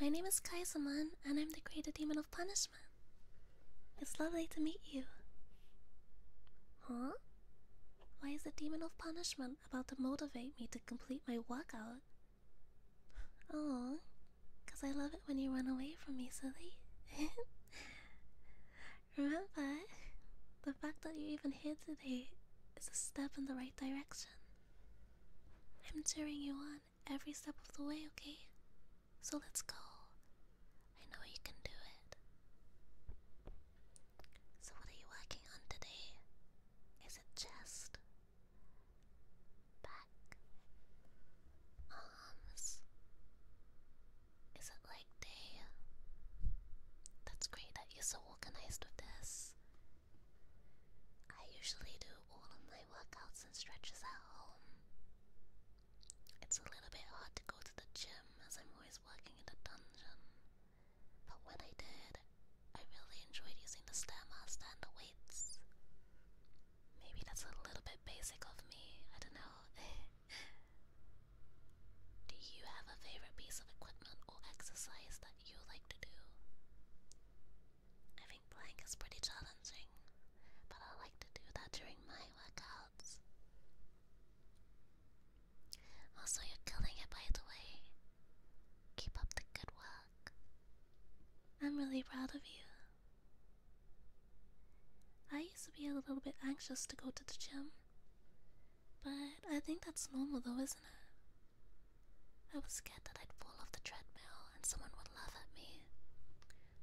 My name is Caizamon, and I'm the creator demon of punishment. It's lovely to meet you. Huh? Why is the demon of punishment about to motivate me to complete my workout? Oh, because I love it when you run away from me, silly. Remember, the fact that you're even here today is a step in the right direction. I'm cheering you on every step of the way, okay? So let's go. I know you can do it. So, what are you working on today? Is it chest? Back? Arms? Is it leg day? That's great that you're so organized with this. I usually do all of my workouts and stretches at home. It's a little bit hard to go to the gym as I'm always working in the dungeon. But when I did, I really enjoyed using the Stairmaster and the weights. Maybe that's a little bit basic of me, I don't know. do you have a favorite piece of equipment or exercise that you like to do? I think plank is pretty challenging, but I like to do that during my workouts. Also, you're killing it by the way. Keep up the good work. I'm really proud of you. I used to be a little bit anxious to go to the gym, but I think that's normal though, isn't it? I was scared that I'd fall off the treadmill and someone would laugh at me,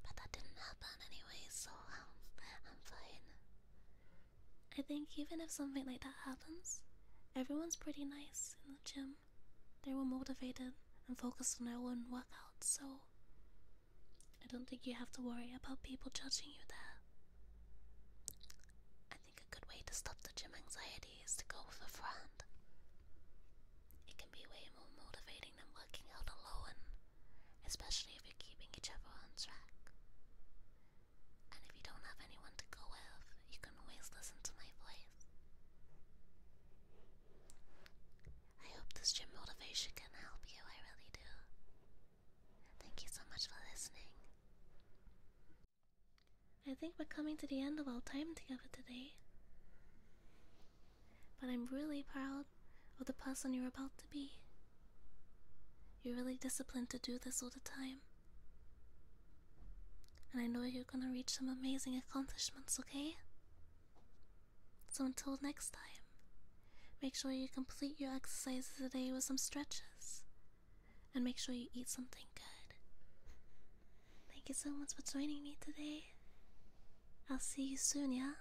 but that didn't happen anyway, so um, I'm fine. I think even if something like that happens, everyone's pretty nice in the gym. They were motivated and focused on their own workout, so I don't think you have to worry about people judging you there. I think a good way to stop the gym anxiety is to go with a friend. It can be way more motivating than working out alone, especially if you're keeping each other on track. And if you don't have anyone to go with, you can always listen to my voice. I hope this gym motivation can help you, I really do. Thank you so much for listening. I think we're coming to the end of our time together today. But I'm really proud of the person you're about to be. You're really disciplined to do this all the time. And I know you're gonna reach some amazing accomplishments, okay? So until next time, make sure you complete your exercises today with some stretches. And make sure you eat something good. Thank you so much for joining me today. I'll see you soon, yeah?